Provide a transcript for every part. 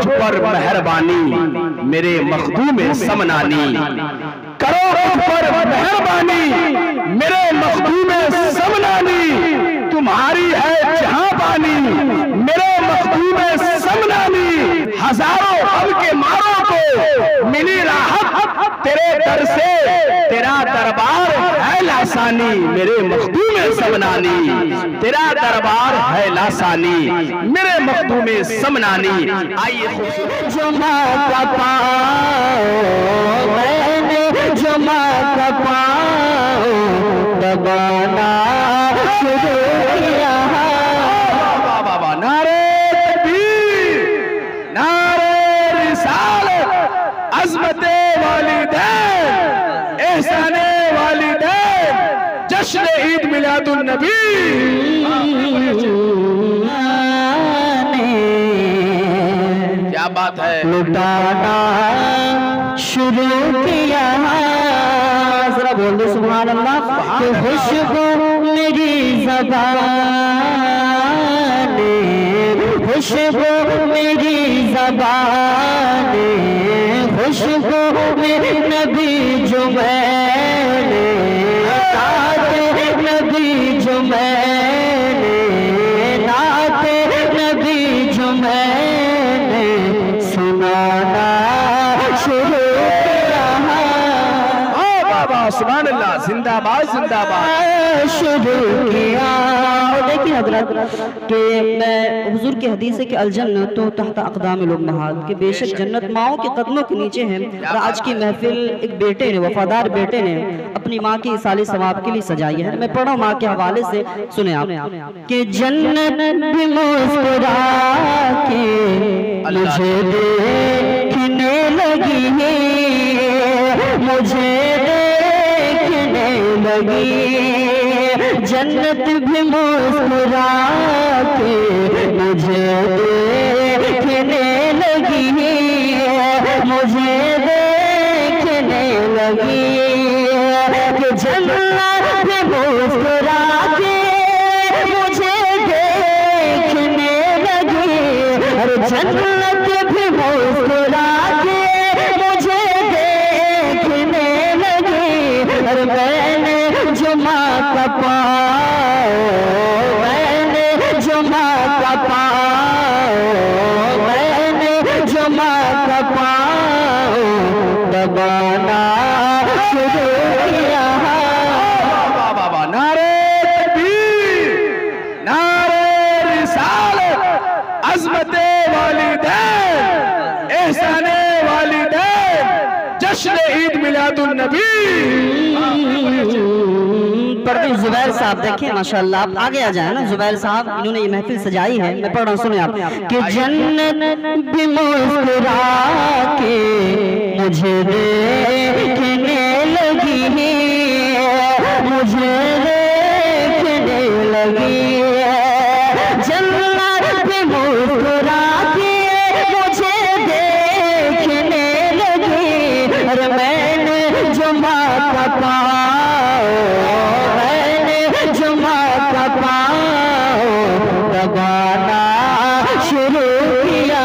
मुझ पर मेहरबानी, मेरे मखदूम समनानी। करो पर मेहरबानी, मेरे मखदूम समनानी। तुम्हारी है जहाँ पानी मेरे मखदूम समनानी। हज़ारों अब के मारों को मिली राहत तेरे दर से। तेरा दरबार है लासानी मेरे मखदूम समनानी। तेरा दरबार है लासानी मेरे मखदूम समनानी। आइए जुमा मैंने जुमा का पाओ दबाना नारे तकबीर नारे रिसालत अजमत जश्न ईद मिलादुन नबी क्या बात है? लुटाना शुरू किया। जरा बोल दो सुभान अल्लाह खुशबू मेरी जबान खुशबू मेरी जबान खुशबू मेरी नबी जो सुभान अल्लाह जिंदाबाद। जिंदाबाद देखिए हज़रत, कि मैं हुजूर की हदीस है कि अलजन्नत तो तहत अकदाम लोग महाल कि बेशक जन्नत माओं के कदमों के नीचे है आज की महफिल एक बेटे ने, वफादार बेटे ने अपनी माँ की साली सवाब के लिए सजाई है। मैं पढ़ा माँ के हवाले से, सुने आप। कि जन्नत मुझे देखने लगी है, मुझे लगी। जन्नत भी मुस्कुरा के मुझे जश्न ईद मिलादुन नबी परवीन जुबैर साहब देखें माशाल्लाह आप आगे आ जाए ना। जुबैर साहब इन्होंने ये महफिल सजाई है। मैं पढ़ रहा हूँ सुने आप। कि जन्नत भी मुस्कुरा के मुझे देखने लगी मुझे देखने लगी जन्नत भी मुस्कुरा के मुझे देखने लगी अरे मैंने का पाओ। दबाना शुरू किया।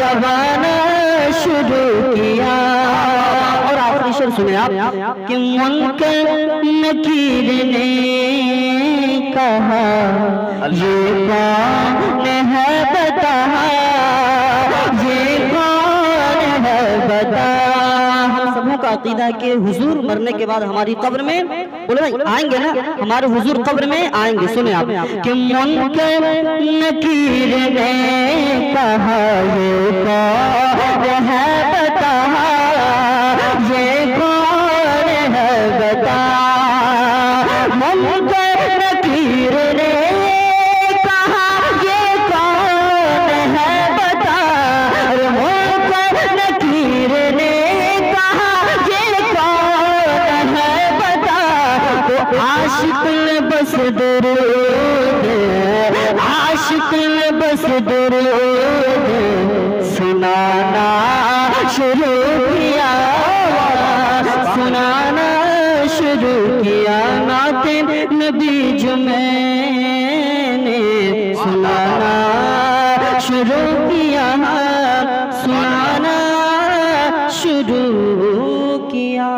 दबाना शुरू किया। और आखिरी शेर सुने आप, कि मुनकर नकीर ने कहा, ये कौन है बता अकीदा के हुजूर मरने के बाद हमारी कब्र में, बोले भाई, आएँगे ना? हमारे हुजूर कब्र में आएँगे, सुने आप। कि मुनकर नकीर ने कहा है? आशिक ने बस दरूद आशिक ने बस दरूद सुनाना शुरू किया सुनाना शुरू किया नाते नबी जो मैंने सुनाना शुरू शुरू किया सुनाना शुरू किया